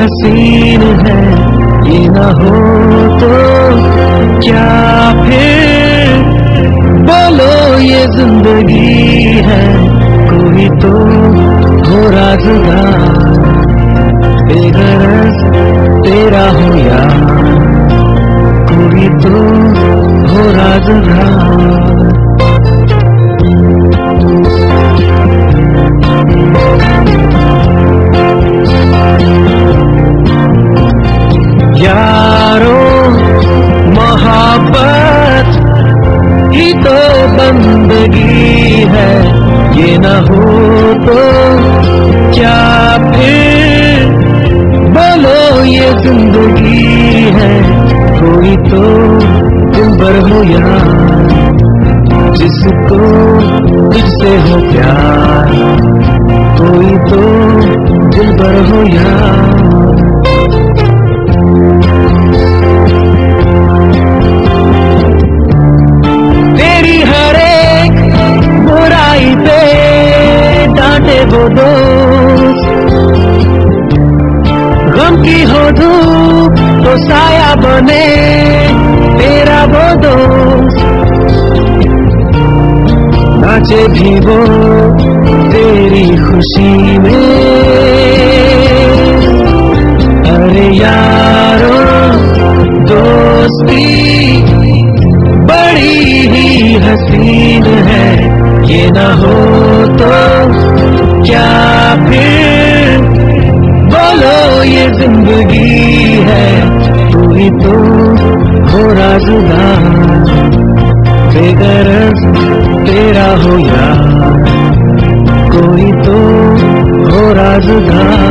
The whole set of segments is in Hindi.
हसीन है। ये न हो तो क्या फिर बोलो, ये ज़िंदगी है। कोई तो हो राजदार बेगरज तेरा हो यार कोई तो हो राजदार यारो बंदगी है, ये न हो तो क्या फिर? बोलो ये ज़िंदगी है, कोई तो दिल भर हो यार जिसको तुझसे हो प्यार, कोई तो दिल भर हो यार वो गम की हो धूप तो साया बने तेरा वो दोस्त। नाचे भी वो तेरी खुशी में। अरे यारो, दोस्ती बड़ी ही हसीन है, ये ना हो तो क्या फिर? बोलो, ये ज़िंदगी है। तू ही तो हो राजदार बेगरज तेरा हो या कोई तो हो राजदार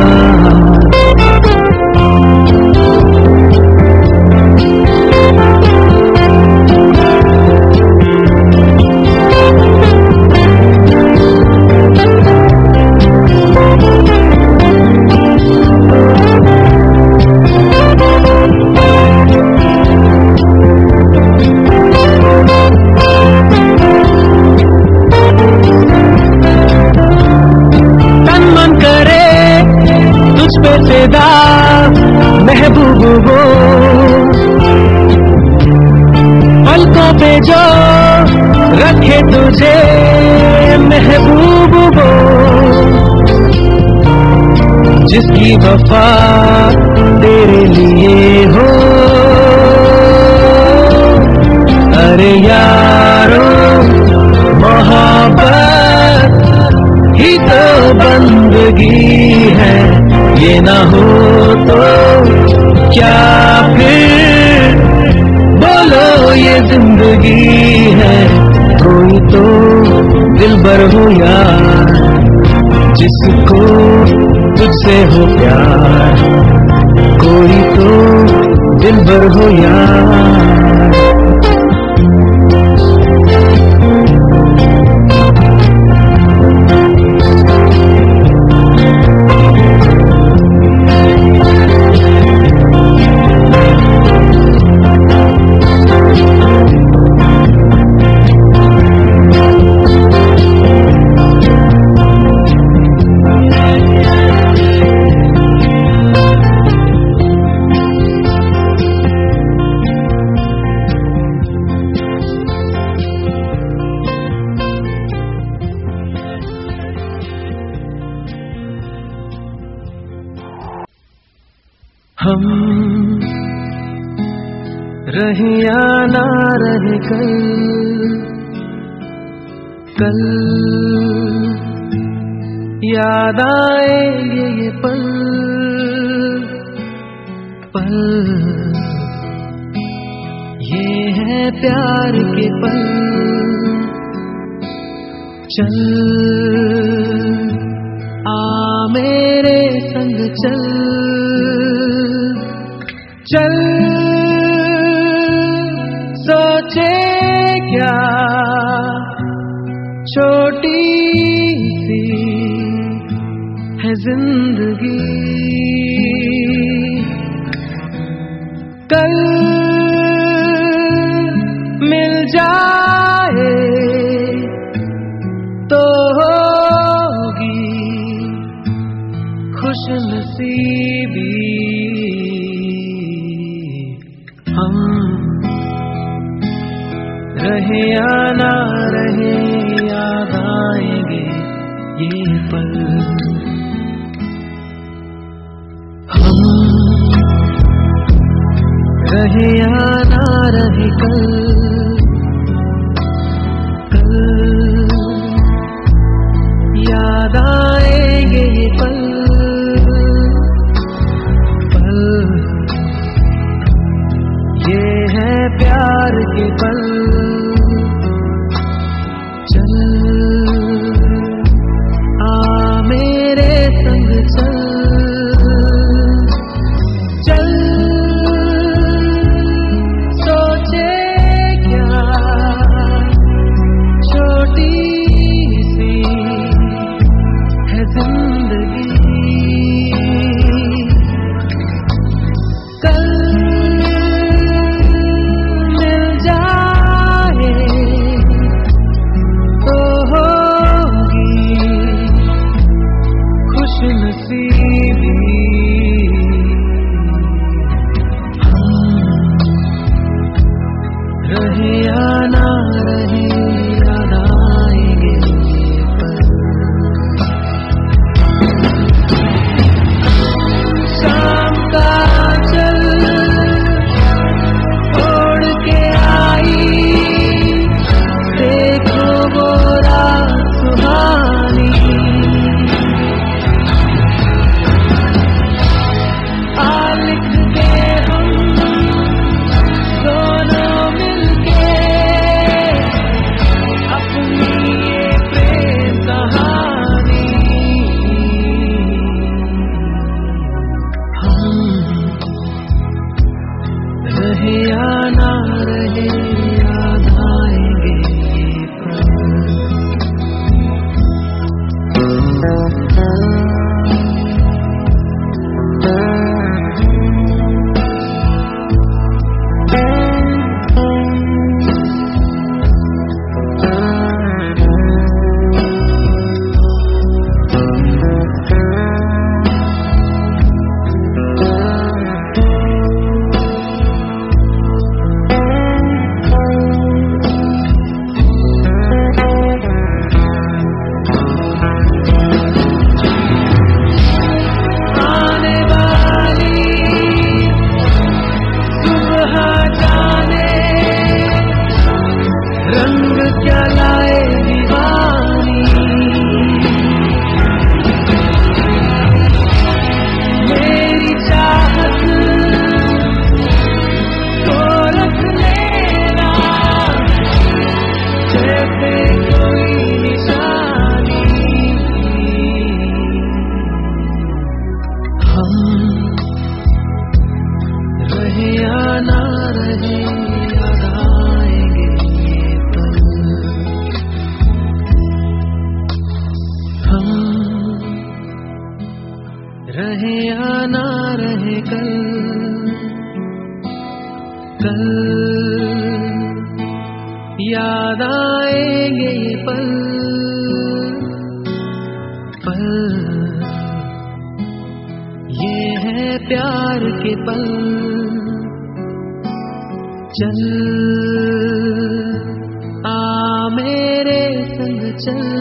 जो रखे तुझे महबूब वो। जिसकी वफा तेरे लिए हो। अरे यारो, मोहब्बत ही तो बंदगी है। ये ना हो तो क्या फिर? ज़िंदगी है, कोई तो दिल भर हो यार, जिसको तुझसे हो प्यार, कोई तो दिल भर हो यार। रहे या ना रहे कल कल याद आएँगे ये पल। पल ये है प्यार के पल। चल आ मेरे संग चल। चल कल मिल जाए तो होगी खुश नसीबी। हम रहे आना रहे, याद आएँगे ये पल। रहे या ना रहे कल। रहे या रहे। प्यार के पल। चल आ मेरे संग चल।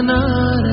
बना रहे